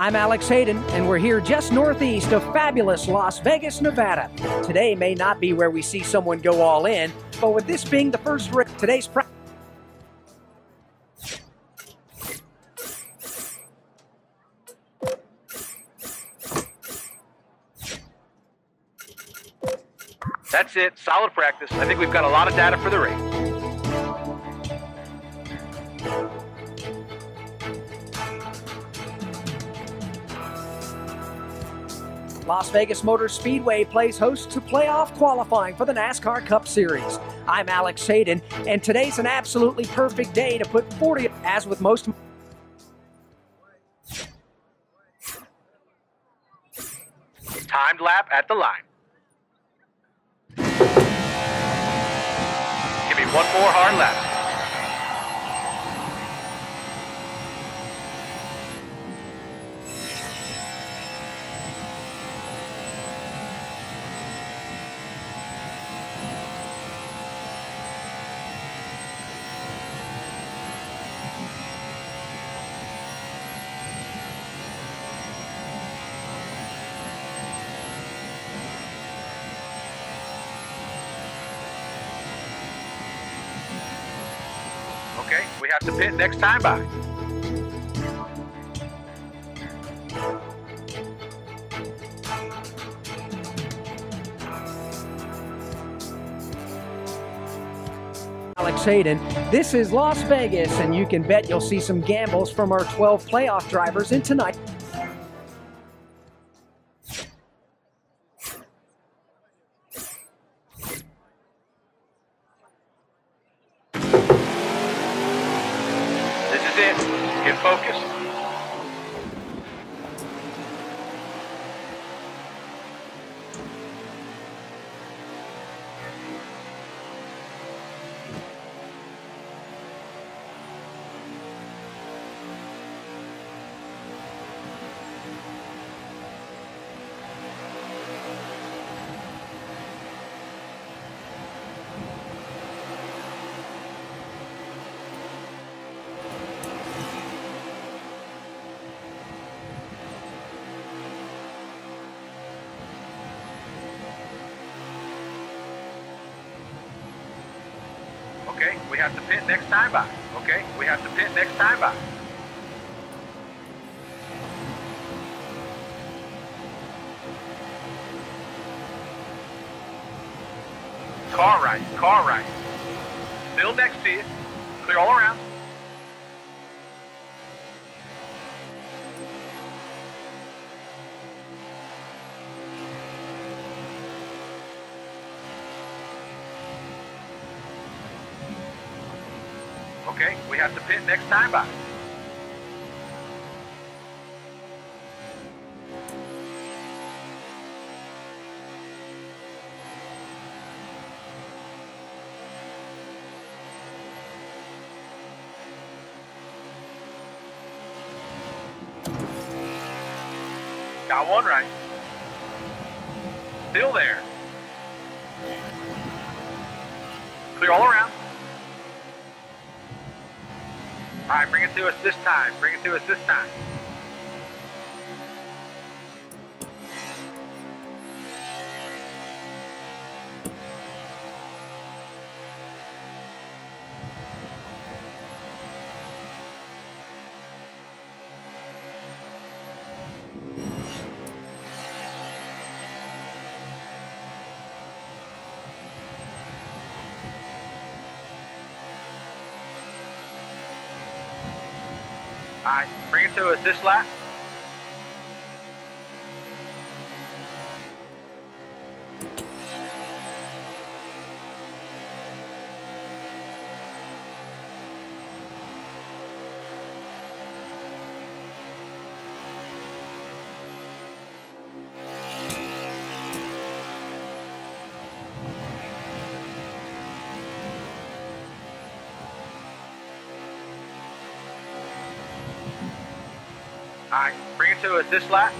I'm Alex Hayden, and we're here just northeast of fabulous Las Vegas, Nevada. Today may not be where we see someone go all in, but with this being the first race, today's practice. That's it. Solid practice. I think we've got a lot of data for the race. Las Vegas Motor Speedway plays host to playoff qualifying for the NASCAR Cup Series. I'm Alex Hayden, and today's an absolutely perfect day to put 40, as with most. Timed lap at the line. Give me one more hard lap. Okay, we have to pit next time by. Alex Hayden. This is Las Vegas, and you can bet you'll see some gambles from our 12 playoff drivers in tonight. It. Get focused. We have to pit next time by. Okay, we have to pit next time by. Car right, car right. Still next to you. Clear all around. Okay, we have to pit next time by. Got one right. Still there. Clear all around. All right, bring it to us this time. Bring it to us this time. Bring it to us this lap. All right, bring it to us this lap.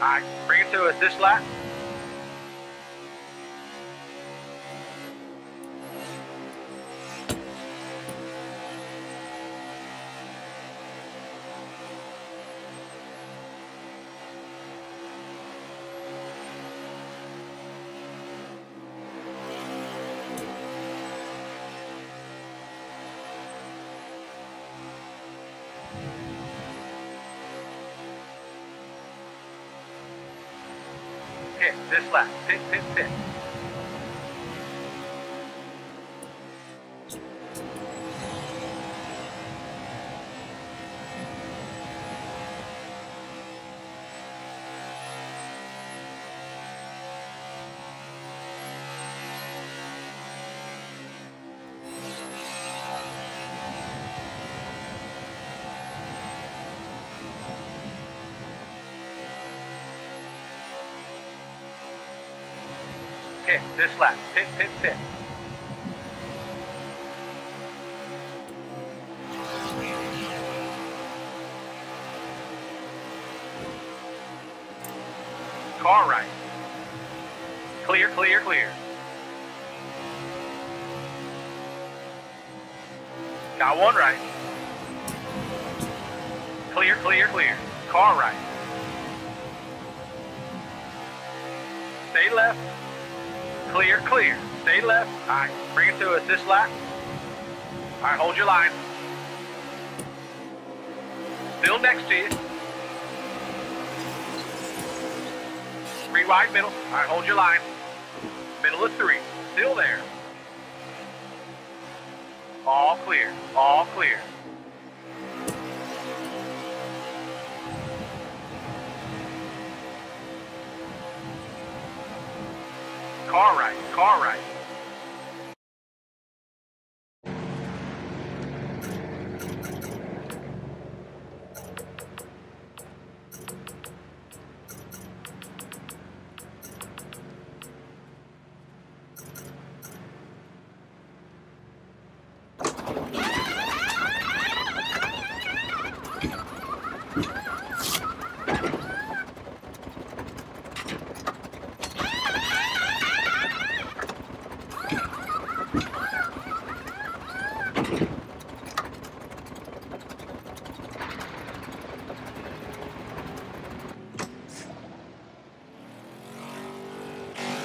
All right, bring it to us this lap. This lap. Pit, pit, pit. Pit, this lap. Pit, pit, pit. Car right. Clear, clear, clear. Got one right. Clear, clear, clear. Car right. Stay left. Clear, clear. Stay left. All right, bring it to us this lap. All right, hold your line. Still next to you. Three wide middle. All right, hold your line. Middle of three. Still there. All clear. All clear. Car right. Car right.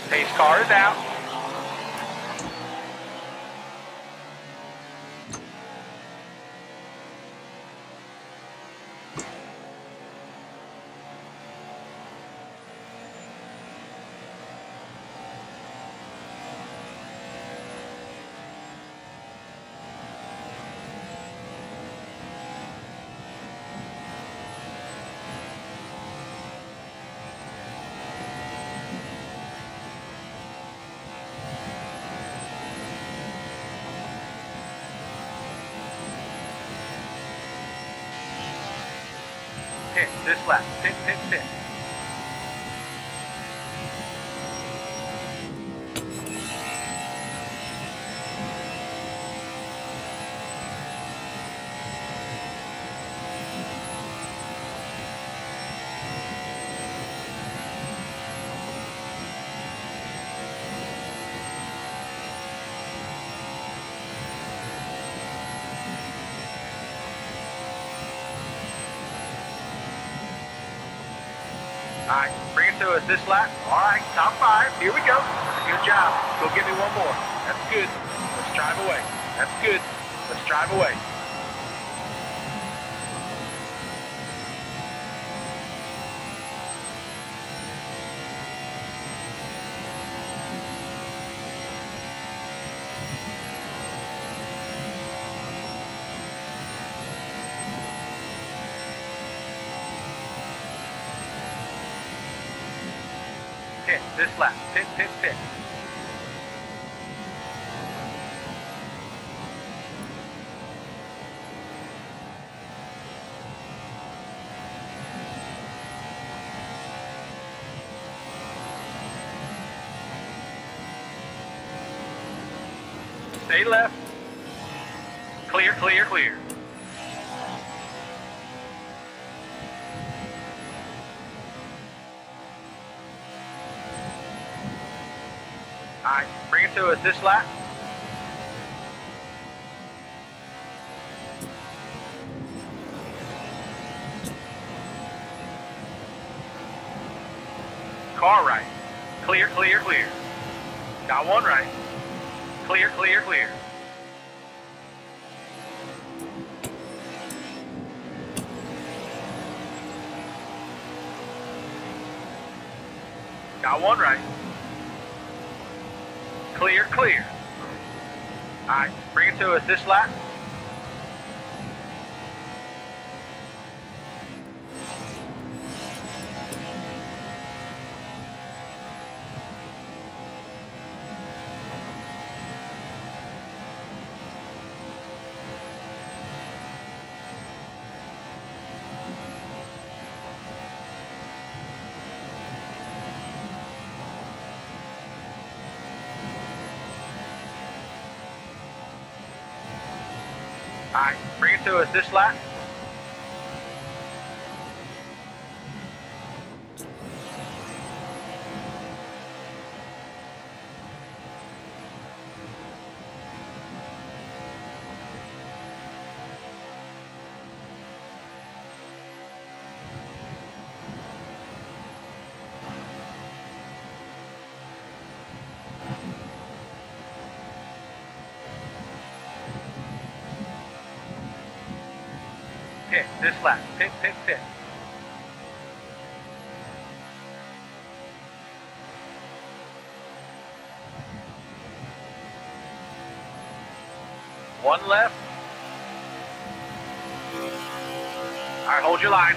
Pace car is out. Pit, this lap. Pit, pit, pit. All right, bring it to us this lap. All right, top five. Here we go. Good job. Go get me one more. That's good. Let's drive away. That's good. Let's drive away. Stay left. Clear, clear, clear. Alright, bring it to us this lap. Car right. Clear, clear, clear. Got one right. Clear, clear, clear. Got one right. Clear, clear. All right, bring it to us this lap. All right, bring it to us this lap. Pit, this lap. Pit, pit, pit. One left. All right, hold your line.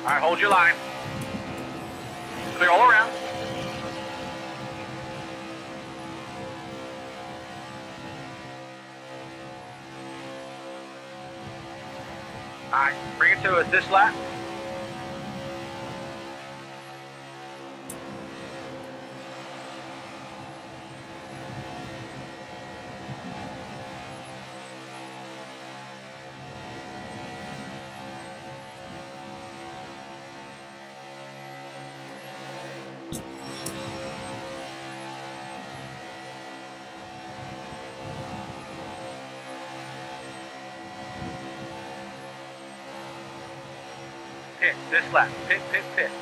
All right, hold your line. Clear all around. Bring it to us this lap. Pit, this lap. Pit, pit, pit.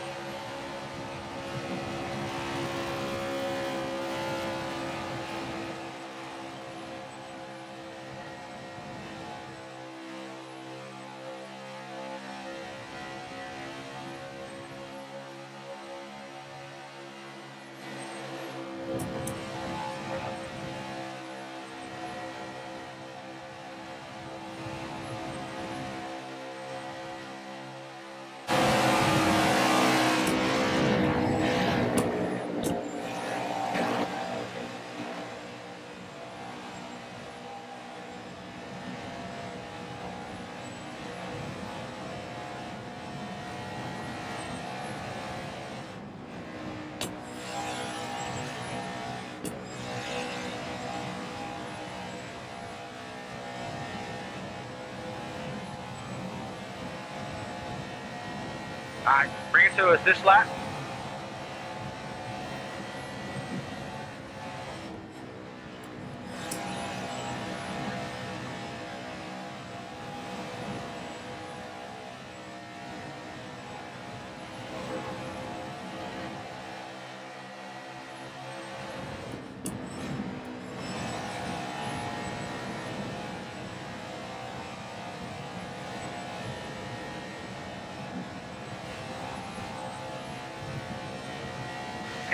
Bring it to us this lap.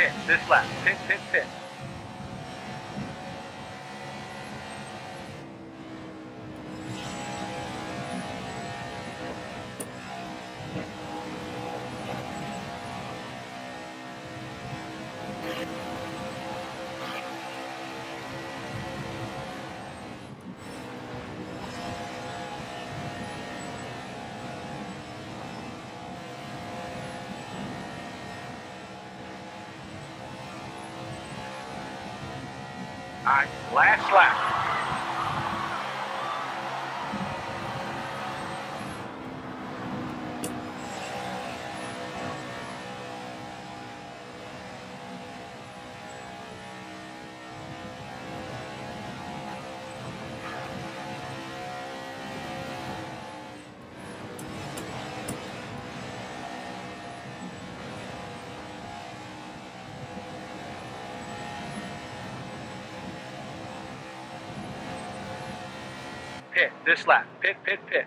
Pit, this lap. Pit, pit, pit. Last lap. Pit this lap. Pit, pit, pit.